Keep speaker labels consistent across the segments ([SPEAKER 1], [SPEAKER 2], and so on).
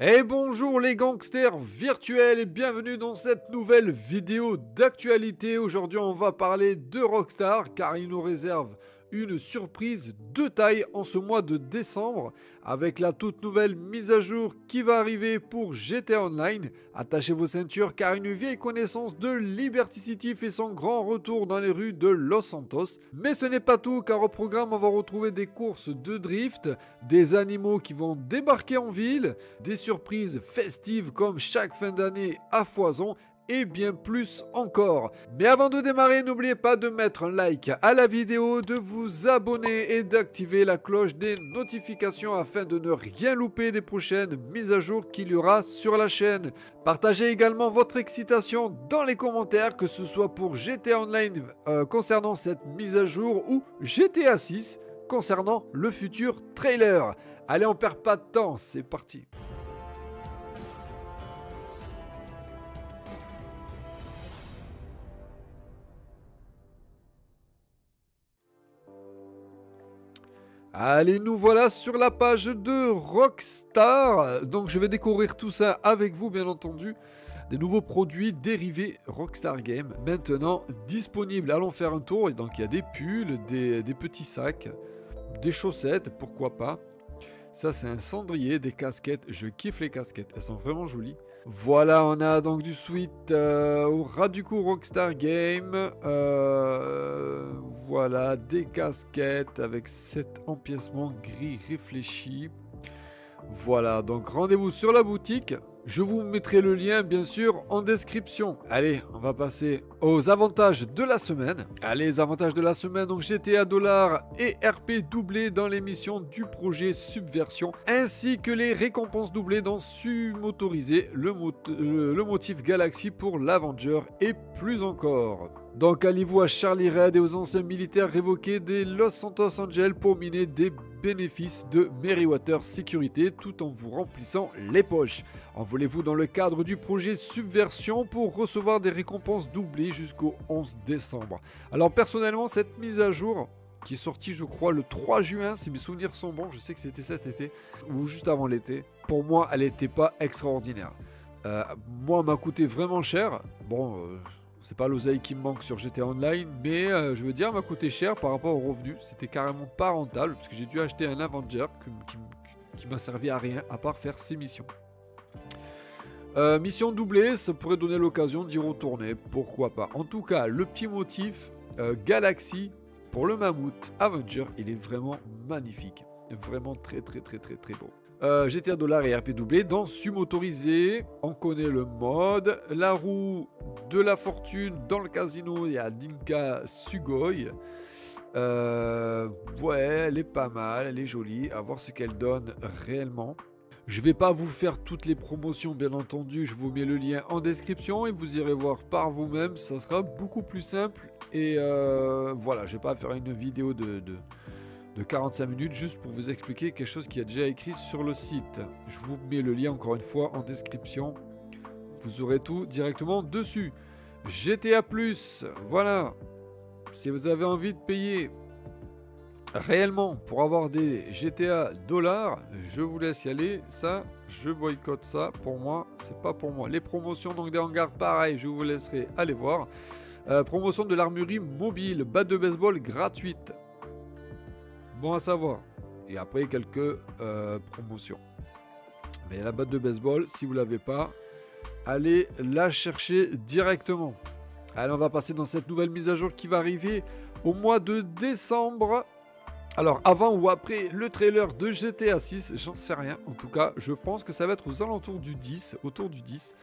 [SPEAKER 1] Et bonjour les gangsters virtuels et bienvenue dans cette nouvelle vidéo d'actualité. Aujourd'hui on va parler de Rockstar car il nous réserve une surprise de taille en ce mois de décembre avec la toute nouvelle mise à jour qui va arriver pour GTA Online. Attachez vos ceintures car une vieille connaissance de Liberty City fait son grand retour dans les rues de Los Santos. Mais ce n'est pas tout car au programme on va retrouver des courses de drift, des animaux qui vont débarquer en ville, des surprises festives comme chaque fin d'année à foison et bien plus encore. Mais avant de démarrer, n'oubliez pas de mettre un like à la vidéo, de vous abonner et d'activer la cloche des notifications afin de ne rien louper des prochaines mises à jour qu'il y aura sur la chaîne. Partagez également votre excitation dans les commentaires, que ce soit pour GTA Online euh, concernant cette mise à jour ou GTA 6 concernant le futur trailer. Allez, on perd pas de temps, c'est parti. Allez, nous voilà sur la page de Rockstar. Donc je vais découvrir tout ça avec vous, bien entendu. Des nouveaux produits dérivés Rockstar Game, maintenant disponibles. Allons faire un tour. Et donc il y a des pulls, des, des petits sacs, des chaussettes, pourquoi pas. Ça c'est un cendrier, des casquettes. Je kiffe les casquettes, elles sont vraiment jolies. Voilà, on a donc du suite euh, au ras du coup Rockstar Game. Euh, voilà, des casquettes avec cet empiècement gris réfléchi. Voilà, donc rendez-vous sur la boutique. Je vous mettrai le lien bien sûr en description. Allez, on va passer aux avantages de la semaine. Allez, avantages de la semaine, donc GTA dollar et RP doublé dans l'émission du projet Subversion, ainsi que les récompenses doublées dans Sumotorisé, le, le motif Galaxy pour l'Avenger et plus encore. Donc allez-vous à Charlie Red et aux anciens militaires révoqués des Los Santos Angels pour miner des bénéfices de Meriwether Sécurité tout en vous remplissant les poches. Envolez-vous dans le cadre du projet Subversion pour recevoir des récompenses doublées jusqu'au 11 décembre. Alors personnellement cette mise à jour qui est sortie je crois le 3 juin si mes souvenirs sont bons, je sais que c'était cet été ou juste avant l'été, pour moi elle n'était pas extraordinaire. Euh, moi m'a coûté vraiment cher, bon... Euh, c'est pas l'oseille qui me manque sur GTA Online, mais euh, je veux dire, m'a coûté cher par rapport aux revenus. C'était carrément pas rentable, parce que j'ai dû acheter un Avenger qui, m'a servi à rien, à part faire ses missions. Euh, mission doublée, ça pourrait donner l'occasion d'y retourner, pourquoi pas. En tout cas, le petit motif euh, Galaxy pour le Mammouth Avenger, il est vraiment magnifique. Vraiment très très très très très beau. Euh, GTA Dollar et RP doublé dans Sumotorisé. On connaît le mode. La roue de la fortune dans le casino, il y a Dinka Sugoi. Euh, ouais, elle est pas mal, elle est jolie. À voir ce qu'elle donne réellement. Je vais pas vous faire toutes les promotions, bien entendu. Je vous mets le lien en description et vous irez voir par vous-même. Ça sera beaucoup plus simple. Et euh, voilà, je vais pas faire une vidéo de de 45 minutes juste pour vous expliquer quelque chose qui est déjà écrit sur le site. Je vous mets le lien encore une fois en description. Vous aurez tout directement dessus. GTA Plus, voilà. Si vous avez envie de payer réellement pour avoir des GTA dollars, je vous laisse y aller. Ça, je boycotte ça. Pour moi, c'est pas pour moi. Les promotions donc des hangars, pareil, je vous laisserai aller voir. Euh, promotion de l'armurerie mobile, batte de baseball gratuite. Bon à savoir. Et après, quelques euh, promotions. Mais la batte de baseball, si vous ne l'avez pas, allez la chercher directement. Allez, on va passer dans cette nouvelle mise à jour qui va arriver au mois de décembre. Alors, avant ou après le trailer de GTA 6, j'en sais rien. En tout cas, je pense que ça va être aux alentours du 10, autour du 10.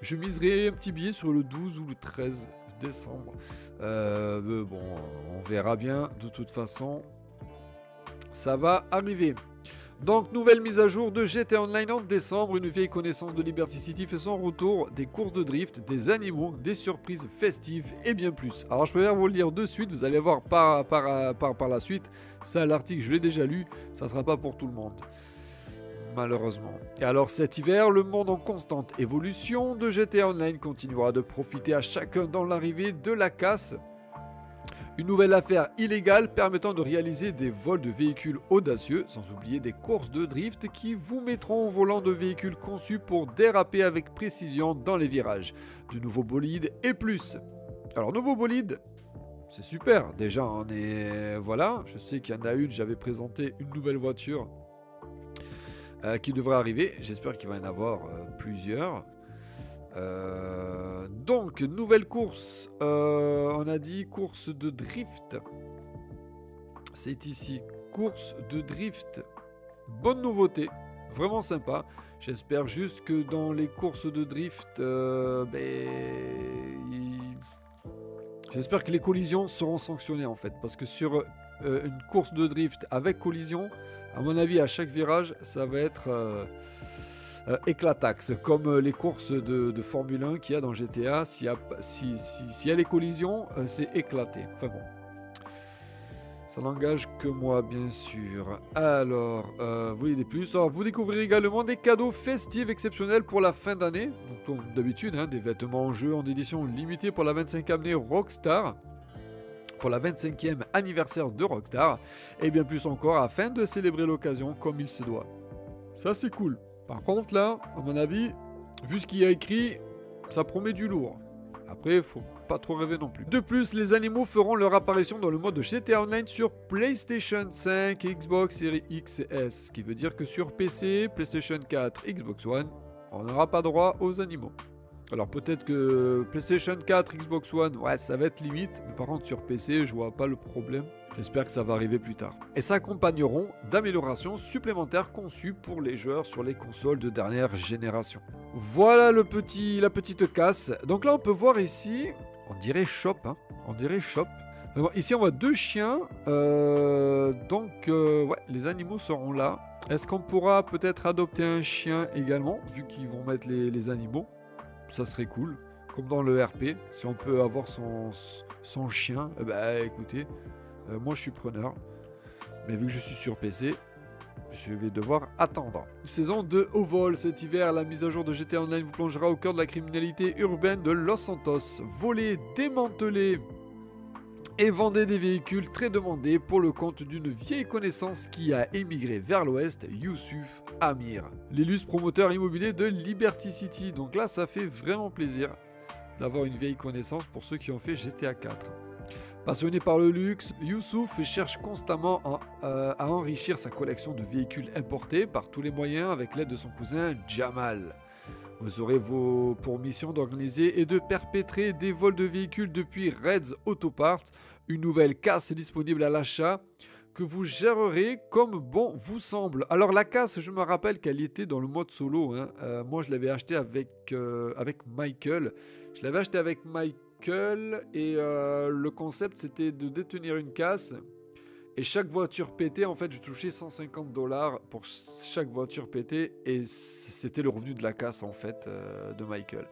[SPEAKER 1] Je miserai un petit billet sur le 12 ou le 13 décembre. Euh, bon, on verra bien de toute façon ça va arriver. Donc, nouvelle mise à jour de GTA Online en décembre. Une vieille connaissance de Liberty City fait son retour. Des courses de drift, des animaux, des surprises festives et bien plus. Alors, je préfère vous le dire de suite. Vous allez voir par, par, par, par la suite. Ça, l'article, je l'ai déjà lu. Ça ne sera pas pour tout le monde. Malheureusement. Et alors cet hiver, le monde en constante évolution de GTA Online continuera de profiter à chacun dans l'arrivée de la casse Une nouvelle affaire illégale permettant de réaliser des vols de véhicules audacieux, sans oublier des courses de drift qui vous mettront au volant de véhicules conçus pour déraper avec précision dans les virages. Du nouveau bolide et plus. Alors nouveau bolide, c'est super. Déjà on est... Voilà, je sais qu'il y en a une, j'avais présenté une nouvelle voiture euh, qui devrait arriver. J'espère qu'il va y en avoir euh, plusieurs. Euh, donc, nouvelle course. Euh, on a dit course de drift. C'est ici. Course de drift. Bonne nouveauté. Vraiment sympa. J'espère juste que dans les courses de drift, euh, ben, j'espère que les collisions seront sanctionnées en fait. Parce que sur une course de drift avec collision, à mon avis, à chaque virage, ça va être euh, éclataxe, comme euh, les courses de, Formule 1 qu'il y a dans GTA. S'il y, a, si, y a les collisions, euh, c'est éclaté. Enfin bon. Ça n'engage que moi, bien sûr. Alors, vous voulez des plus? Alors, Vous découvrirez également des cadeaux festifs exceptionnels pour la fin d'année. Donc, d'habitude, hein, des vêtements en jeu en édition limitée pour la 25e année Rockstar pour la 25e anniversaire de Rockstar, et bien plus encore afin de célébrer l'occasion comme il se doit. Ça c'est cool. Par contre, là, à mon avis, vu ce qu'il y a écrit, ça promet du lourd. Après, faut pas trop rêver non plus. De plus, les animaux feront leur apparition dans le mode GTA Online sur PlayStation 5, Xbox Series X et S. Ce qui veut dire que sur PC, PlayStation 4, Xbox One, on n'aura pas droit aux animaux. Alors peut-être que PlayStation 4, Xbox One, ouais, ça va être limite. Mais par contre, sur PC, je vois pas le problème. J'espère que ça va arriver plus tard. Et s'accompagneront d'améliorations supplémentaires conçues pour les joueurs sur les consoles de dernière génération. Voilà le petit, la petite casse. Donc là, on peut voir ici, on dirait shop, hein. on dirait shop. ici, on voit deux chiens. Euh, donc, euh, ouais, les animaux seront là. Est-ce qu'on pourra peut-être adopter un chien également, vu qu'ils vont mettre les, animaux? Ça serait cool. Comme dans le RP, si on peut avoir son, son chien, eh ben écoutez, euh, moi, je suis preneur. Mais vu que je suis sur PC, je vais devoir attendre. Saison 2 au vol. Cet hiver, la mise à jour de GTA Online vous plongera au cœur de la criminalité urbaine de Los Santos. Voler, démanteler et vendez des véhicules très demandés pour le compte d'une vieille connaissance qui a émigré vers l'ouest, Youssouf Amir, l'illustre promoteur immobilier de Liberty City. Donc là, ça fait vraiment plaisir d'avoir une vieille connaissance pour ceux qui ont fait GTA 4. Passionné par le luxe, Youssouf cherche constamment euh, à, enrichir sa collection de véhicules importés par tous les moyens avec l'aide de son cousin Jamal. Vous aurez vos, pour mission d'organiser et de perpétrer des vols de véhicules depuis Reds Auto Parts, une nouvelle casse disponible à l'achat que vous gérerez comme bon vous semble. Alors la casse, je me rappelle qu'elle était dans le mode solo. Hein. Euh, moi, je l'avais acheté avec, euh, avec Michael. Je l'avais acheté avec Michael et euh, le concept c'était de détenir une casse et chaque voiture pétée en fait je touchais 150 dollars pour chaque voiture pétée et c'était le revenu de la casse en fait euh, de Michael.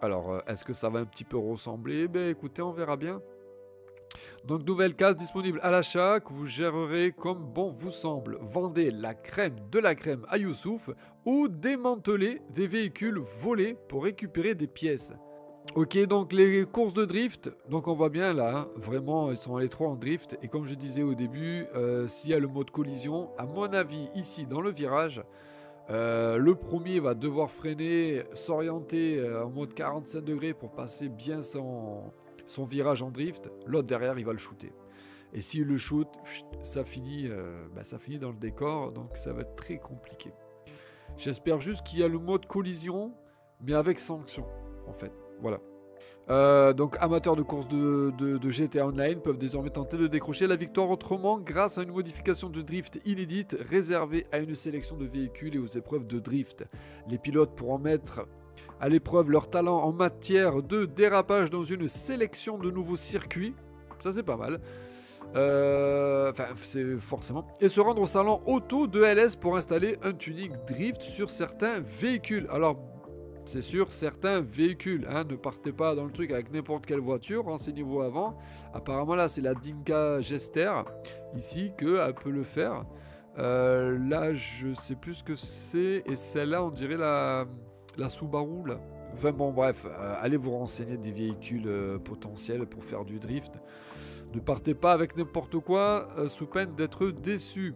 [SPEAKER 1] Alors euh, est-ce que ça va un petit peu ressembler? Ben écoutez on verra bien. Donc nouvelle casse disponible à l'achat vous gérerez comme bon vous semble. Vendez la crème de la crème à Youssouf ou démantelez des véhicules volés pour récupérer des pièces. Ok, donc les courses de drift, donc on voit bien là, vraiment ils sont les trois en drift. Et comme je disais au début, euh, s'il y a le mode collision, à mon avis ici dans le virage, euh, le premier va devoir freiner, s'orienter euh, en mode 45 degrés pour passer bien son, son virage en drift. L'autre derrière il va le shooter. Et s'il le shoot, ça finit, bah, ça finit dans le décor, donc ça va être très compliqué. J'espère juste qu'il y a le mode collision, mais avec sanction en fait. Voilà. Euh, donc amateurs de courses de, GTA Online peuvent désormais tenter de décrocher la victoire autrement grâce à une modification de drift inédite réservée à une sélection de véhicules et aux épreuves de drift. Les pilotes pourront mettre à l'épreuve leur talent en matière de dérapage dans une sélection de nouveaux circuits. Ça c'est pas mal. Euh, enfin, c'est forcément. Et se rendre au salon auto de LS pour installer un tuning drift sur certains véhicules. Alors c'est sûr, certains véhicules. Hein, ne partez pas dans le truc avec n'importe quelle voiture, renseignez-vous avant. Apparemment là c'est la Dinka Jester ici qu'elle peut le faire. Euh, là je sais plus ce que c'est et celle-là on dirait la, la Subaru là. Bon, bref, euh, allez vous renseigner des véhicules euh, potentiels pour faire du drift. Ne partez pas avec n'importe quoi sous peine d'être déçu.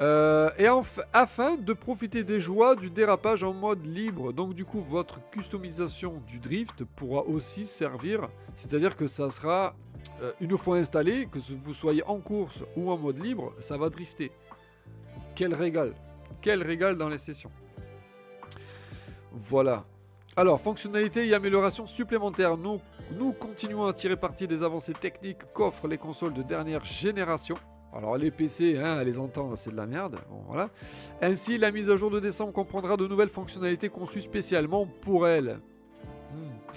[SPEAKER 1] Et afin de profiter des joies du dérapage en mode libre, donc du coup votre customisation du drift pourra aussi servir, c'est-à-dire que ça sera une fois installé, que vous soyez en course ou en mode libre, ça va drifter. Quel régal, quel régal dans les sessions. Voilà. Alors, fonctionnalités et améliorations supplémentaires. Nous, nous continuons à tirer parti des avancées techniques qu'offrent les consoles de dernière génération. Alors les PC, hein, les entendre, c'est de la merde. voilà. Ainsi, la mise à jour de décembre comprendra de nouvelles fonctionnalités conçues spécialement pour elles. Hmm.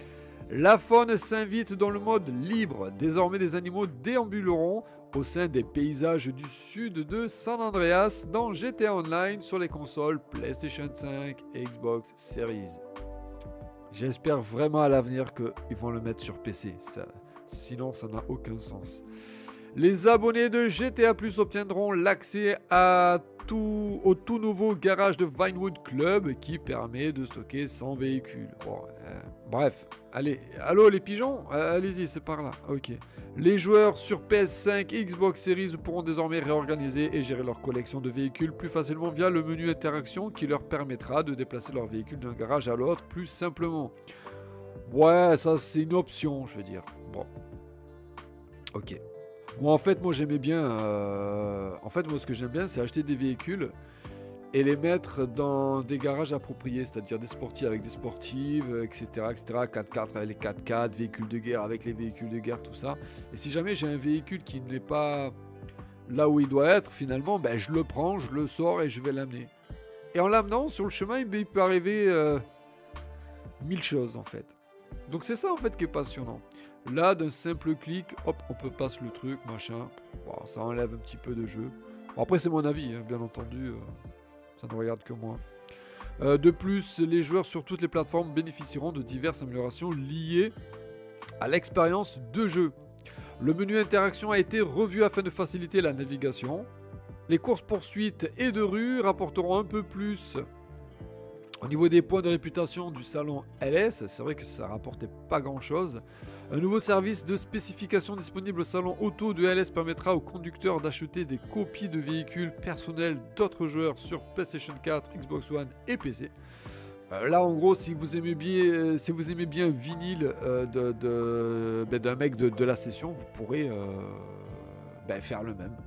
[SPEAKER 1] La faune s'invite dans le mode libre. Désormais, des animaux déambuleront au sein des paysages du sud de San Andreas dans GTA Online sur les consoles PlayStation 5 et Xbox Series. J'espère vraiment à l'avenir qu'ils vont le mettre sur PC. Sinon, ça n'a aucun sens. Les abonnés de GTA Plus obtiendront l'accès à tout, au tout nouveau garage de Vinewood Club qui permet de stocker 100 véhicules. Euh, bref, allez, allô les pigeons? Euh, Allez-y, c'est par là. Ok. Les joueurs sur PS5 Xbox Series pourront désormais réorganiser et gérer leur collection de véhicules plus facilement via le menu interaction qui leur permettra de déplacer leur véhicule d'un garage à l'autre plus simplement. Ouais, ça c'est une option, je veux dire. Bon. Ok. Bon, en fait, moi j'aimais bien. Euh, en fait, moi ce que j'aime bien, c'est acheter des véhicules et les mettre dans des garages appropriés, c'est-à-dire des sportifs avec des sportives, etc. etc. 4x4 avec les 4x4, véhicules de guerre avec les véhicules de guerre, tout ça. Et si jamais j'ai un véhicule qui n'est pas là où il doit être, finalement, ben, je le prends, je le sors et je vais l'amener. Et en l'amenant, sur le chemin, il peut arriver euh, mille choses en fait. Donc c'est ça en fait qui est passionnant. Là, d'un simple clic, hop, on peut passer le truc, machin. Bon, ça enlève un petit peu de jeu. après, c'est mon avis, hein, bien entendu. Euh. Ça ne regarde que moi. Euh, de plus, les joueurs sur toutes les plateformes bénéficieront de diverses améliorations liées à l'expérience de jeu. Le menu interaction a été revu afin de faciliter la navigation. Les courses poursuites et de rue rapporteront un peu plus au niveau des points de réputation du salon LS, c'est vrai que ça rapportait pas grand chose. Un nouveau service de spécification disponible au salon auto de LS permettra aux conducteurs d'acheter des copies de véhicules personnels d'autres joueurs sur PlayStation 4, Xbox One et PC. Euh, là, en gros, si vous aimez bien, euh, si vous aimez bien vinyle euh, de, ben, d'un mec de, la session, vous pourrez ben, faire le même.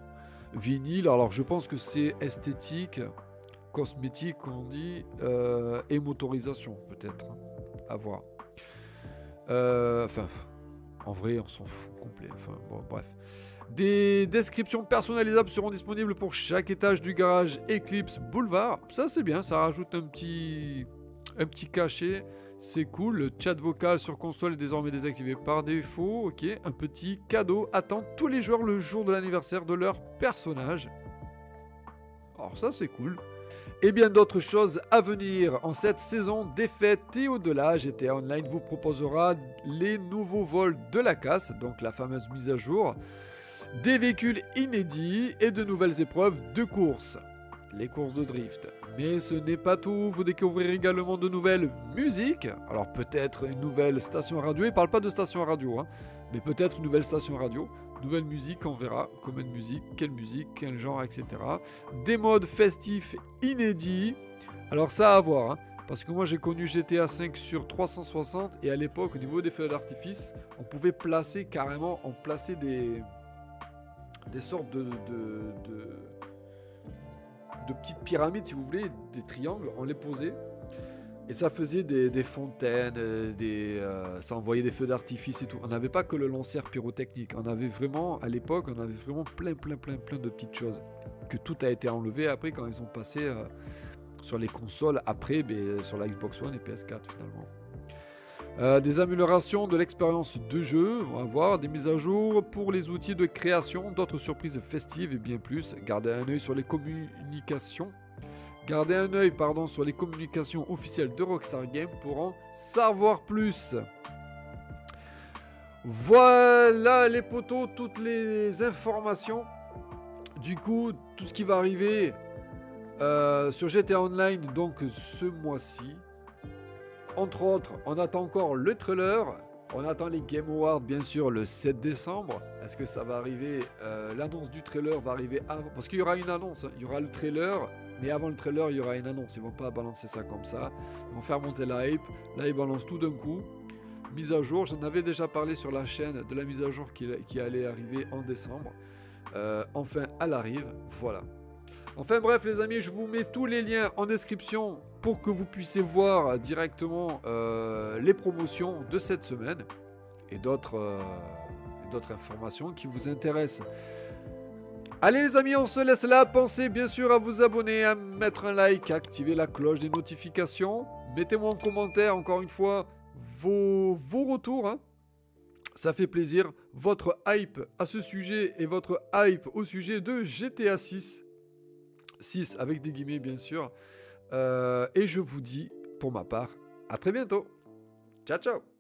[SPEAKER 1] Vinyle, alors je pense que c'est esthétique cosmétique, on dit, et motorisation, peut-être. À voir. Enfin, en vrai, on s'en fout complet. Enfin, bon, bref. Des descriptions personnalisables seront disponibles pour chaque étage du garage Eclipse Boulevard. Ça, c'est bien, ça rajoute un petit, un petit cachet. C'est cool. Le chat vocal sur console est désormais désactivé par défaut. Ok, un petit cadeau attend tous les joueurs le jour de l'anniversaire de leur personnage. Alors ça, c'est cool et bien d'autres choses à venir. En cette saison des fêtes et au-delà, GTA Online vous proposera les nouveaux vols de la casse, donc la fameuse mise à jour, des véhicules inédits et de nouvelles épreuves de course, les courses de drift. Mais ce n'est pas tout, vous découvrirez également de nouvelles musiques, alors peut-être une nouvelle station radio, il parle pas de station radio, hein, mais peut-être une nouvelle station radio, Nouvelle musique, on verra combien de musique, quelle musique, quel genre, etc. Des modes festifs inédits. Alors ça à voir, hein, parce que moi j'ai connu GTA 5 sur 360 et à l'époque au niveau des feux d'artifice, on pouvait placer carrément, on plaçait des, des sortes de, de, de petites pyramides si vous voulez, des triangles, on les posait et ça faisait des, fontaines, euh, des, euh, ça envoyait des feux d'artifice et tout. On n'avait pas que le lanceur pyrotechnique. On avait vraiment, à l'époque, on avait vraiment plein, plein, plein, plein de petites choses. Que tout a été enlevé après quand ils ont passé euh, sur les consoles, après ben, sur la Xbox One et PS4 finalement. des améliorations de l'expérience de jeu, on va voir, des mises à jour pour les outils de création, d'autres surprises festives et bien plus. Gardez un œil sur les communications Gardez un œil pardon, sur les communications officielles de Rockstar Games pour en savoir plus. Voilà les potos, toutes les informations. Du coup, tout ce qui va arriver euh, sur GTA Online donc ce mois-ci. entre autres, on attend encore le trailer. On attend les Game Awards, bien sûr, le 7 décembre. Est-ce que ça va arriver euh, L'annonce du trailer va arriver avant? Parce qu'il y aura une annonce. Hein. Il y aura le trailer. Mais avant le trailer, il y aura une annonce. Ils vont pas balancer ça comme ça. Ils vont faire monter la hype. Là, ils balancent tout d'un coup. Mise à jour. J'en avais déjà parlé sur la chaîne de la mise à jour qui, allait arriver en décembre. Euh, enfin, elle arrive. Voilà. Enfin bref les amis, je vous mets tous les liens en description pour que vous puissiez voir directement euh, les promotions de cette semaine et d'autres euh, d'autres informations qui vous intéressent. Allez les amis, on se laisse là. Pensez bien sûr à vous abonner, à mettre un like, à activer la cloche des notifications. Mettez-moi en commentaire encore une fois vos, vos retours. Hein. Ça fait plaisir. Votre hype à ce sujet et votre hype au sujet de GTA 6. 6 avec des guillemets bien sûr. Euh, et je vous dis pour ma part à très bientôt. Ciao ciao